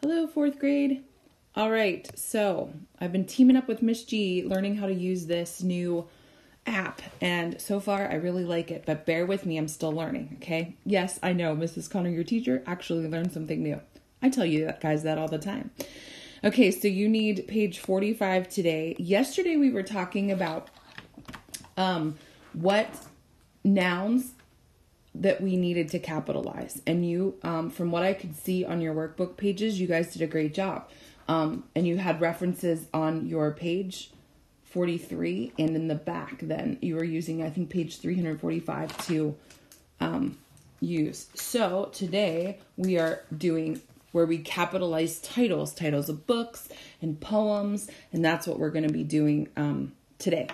Hello, fourth grade. All right, so I've been teaming up with Miss G, learning how to use this new app, and so far I really like it, but bear with me, I'm still learning, okay? Yes, I know, Mrs. Connor, your teacher, actually learned something new. I tell you guys that all the time. Okay, so you need page 45 today. Yesterday we were talking about um, what nouns that we needed to capitalize. And you, um, from what I could see on your workbook pages, you guys did a great job. Um, and you had references on your page 43 and in the back then you were using i think page 345 to um, use so today we are doing where we capitalize titles titles of books and poems and that's what we're going to be doing um, today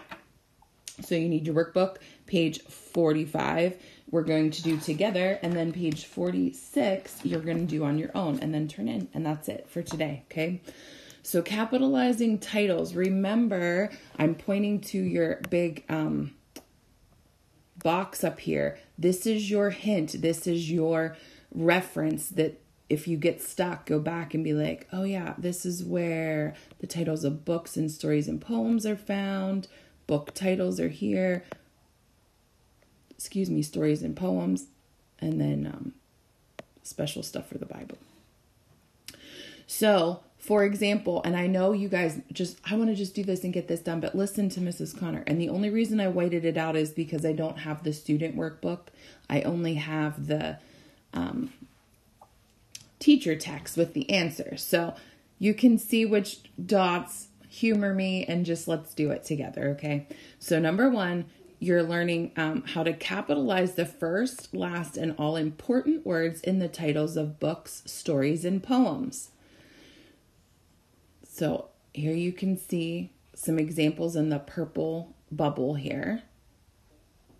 so you need your workbook page 45 we're going to do together and then page 46 you're going to do on your own and then turn in and that's it for today okay? So capitalizing titles remember i'm pointing to your big um, box up here. This is your hint this is your reference that if you get stuck go back and be like oh yeah this is where the titles of books and stories and poems are found book titles are here excuse me, stories and poems, and then um, special stuff for the Bible. So, for example, and I know you guys just, I want to just do this and get this done, but listen to Mrs. Connor. And the only reason I whited it out is because I don't have the student workbook. I only have the um, teacher text with the answers. So you can see which dots humor me and just let's do it together, okay? So, number one, you're learning um, how to capitalize the first, last, and all important words in the titles of books, stories, and poems. So here you can see some examples in the purple bubble here.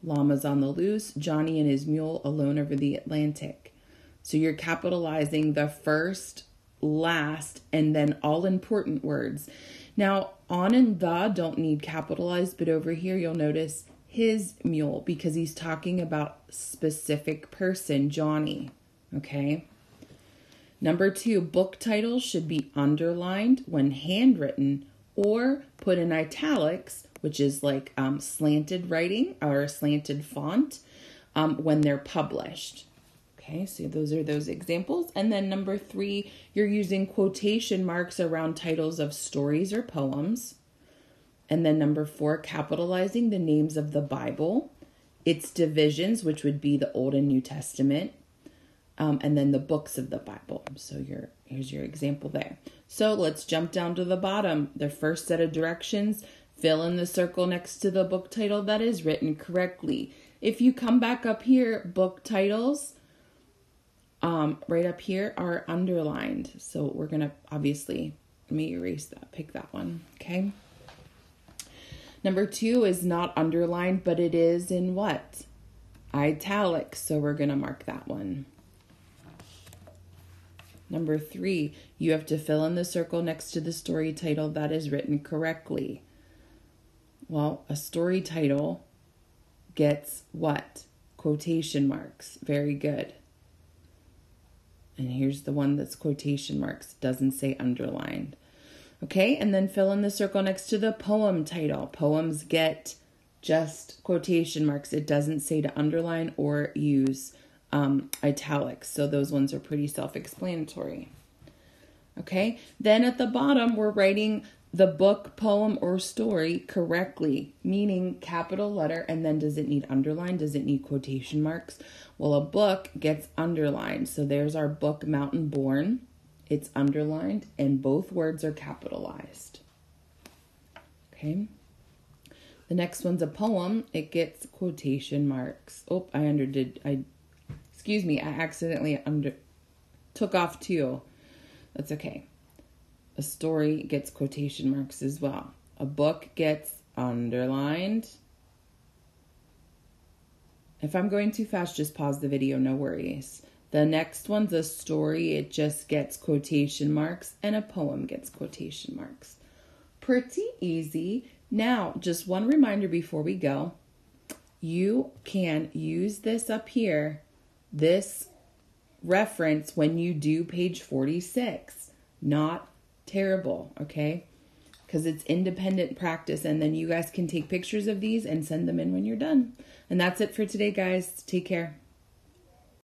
Llamas on the loose, Johnny and his mule alone over the Atlantic. So you're capitalizing the first, last, and then all important words. Now, on and the don't need capitalized, but over here you'll notice his mule because he's talking about specific person, Johnny. Okay. Number two, book titles should be underlined when handwritten or put in italics, which is like um, slanted writing or slanted font um, when they're published. Okay, so those are those examples. And then number three, you're using quotation marks around titles of stories or poems. And then number four, capitalizing the names of the Bible, its divisions, which would be the Old and New Testament, um, and then the books of the Bible. So your here's your example there. So let's jump down to the bottom. The first set of directions, fill in the circle next to the book title that is written correctly. If you come back up here, book titles, um, right up here are underlined. So we're gonna obviously let me erase that, pick that one, okay? Number two is not underlined, but it is in what? Italics. So we're going to mark that one. Number three, you have to fill in the circle next to the story title that is written correctly. Well, a story title gets what? Quotation marks. Very good. And here's the one that's quotation marks, doesn't say underlined. Okay, and then fill in the circle next to the poem title. Poems get just quotation marks. It doesn't say to underline or use um, italics. So those ones are pretty self explanatory. Okay, then at the bottom, we're writing the book, poem, or story correctly, meaning capital letter, and then does it need underline? Does it need quotation marks? Well, a book gets underlined. So there's our book, Mountain Born it's underlined, and both words are capitalized. Okay. The next one's a poem. It gets quotation marks. Oh, I underdid. I, excuse me. I accidentally under took off two. That's okay. A story gets quotation marks as well. A book gets underlined. If I'm going too fast, just pause the video. No worries. The next one's a story, it just gets quotation marks, and a poem gets quotation marks. Pretty easy. Now, just one reminder before we go you can use this up here, this reference, when you do page 46. not terrible, okay? Because it's independent practice, and then you guys can take pictures of these and send them in when you're done. And that's it for today, guys. Take care.